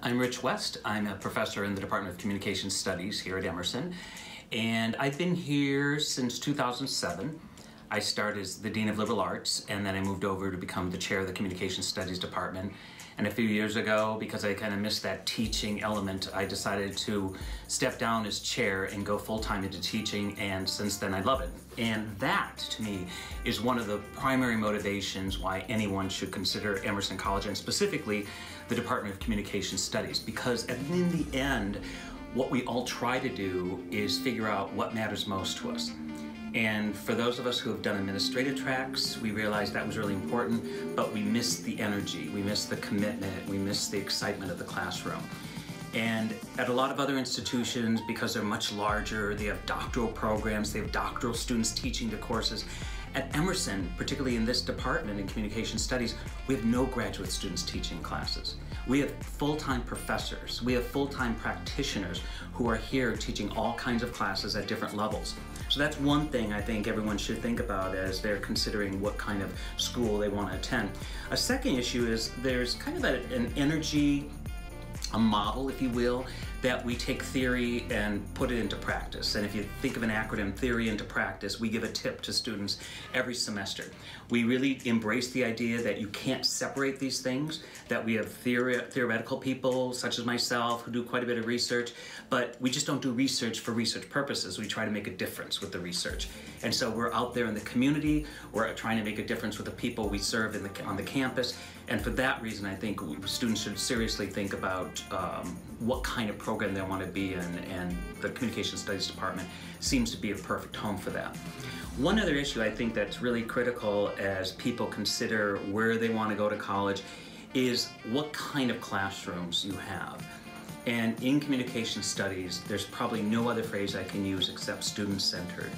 I'm Rich West. I'm a professor in the Department of Communication Studies here at Emerson, and I've been here since 2007. I started as the Dean of Liberal Arts, and then I moved over to become the chair of the Communication Studies Department. And a few years ago, because I kind of missed that teaching element, I decided to step down as chair and go full time into teaching, and since then I love it. And that, to me, is one of the primary motivations why anyone should consider Emerson College, and specifically the Department of Communication Studies, because in the end, what we all try to do is figure out what matters most to us. And for those of us who have done administrative tracks, we realized that was really important, but we missed the energy, we missed the commitment, we missed the excitement of the classroom. And at a lot of other institutions, because they're much larger, they have doctoral programs, they have doctoral students teaching the courses. At Emerson, particularly in this department in communication studies, we have no graduate students teaching classes. We have full-time professors, we have full-time practitioners who are here teaching all kinds of classes at different levels. So that's one thing I think everyone should think about as they're considering what kind of school they want to attend. A second issue is there's kind of a, an energy a model, if you will, that we take theory and put it into practice. And if you think of an acronym, theory into practice, we give a tip to students every semester. We really embrace the idea that you can't separate these things, that we have theori theoretical people, such as myself, who do quite a bit of research, but we just don't do research for research purposes. We try to make a difference with the research. And so we're out there in the community, we're trying to make a difference with the people we serve the, on the campus, and for that reason, I think students should seriously think about um, what kind of program they want to be in, and the Communication Studies Department seems to be a perfect home for that. One other issue I think that's really critical as people consider where they want to go to college is what kind of classrooms you have. And in communication studies, there's probably no other phrase I can use except student-centered.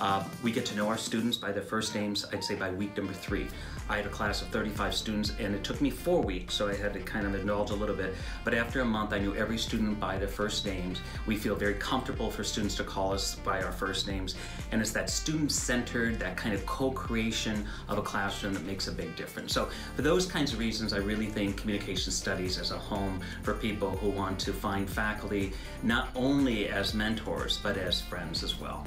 Uh, we get to know our students by their first names, I'd say by week number three. I had a class of 35 students and it took me four weeks, so I had to kind of indulge a little bit. But after a month, I knew every student by their first names. We feel very comfortable for students to call us by our first names. And it's that student-centered, that kind of co-creation of a classroom that makes a big difference. So for those kinds of reasons, I really think communication studies as a home for people who want to find faculty not only as mentors, but as friends as well.